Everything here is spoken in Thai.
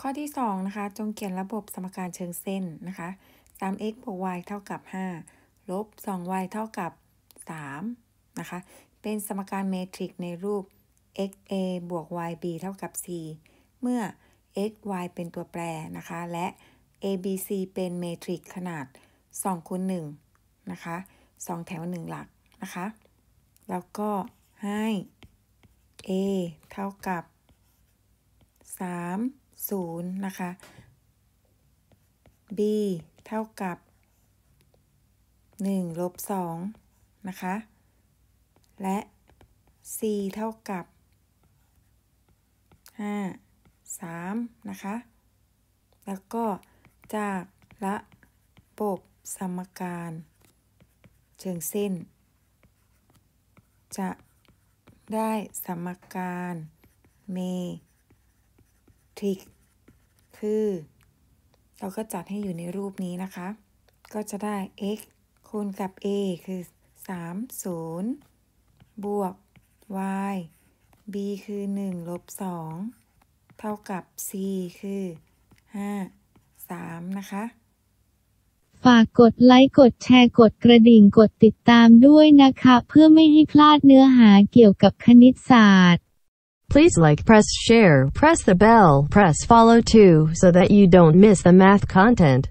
ข้อที่2นะคะ จงเขียนระบบสมการเชิงเส้นนะคะ 3x บวก y เท่ากับ 5 ลบ 2y เท่ากับ 3 นะคะ เป็นสมการเมตริกในรูป xa บวก yb เท่ากับ c เมื่อ x y เป็นตัวแปรนะคะ และ abc เป็นเมตริกขนาด2คูณ1นะคะ 2 แถว 1 หลักนะคะ แล้วก็ให้ a เท่ากับ 3 0 นะคะ b เท่ากับ 1 ลบ 2 นะคะ และ c เท่ากับ 5 3 นะคะ แล้วก็จากระบบสมการเชิงเส้น จะได้สมการเม ทริกคือเราก็จัดให้อยู่ในรูปนี้นะคะ ก็จะได้ x คูณกับ a คือ 3 0 บวก y b คือ 1 ลบ 2 เท่ากับ c คือ 5 3 นะคะ ฝากกดไลค์ กดแชร์ กดกระดิ่ง กดติดตามด้วยนะคะ เพื่อไม่ให้พลาดเนื้อหาเกี่ยวกับคณิตศาสตร์ Please like, press share, press the bell, press follow too, so that you don't miss the math content.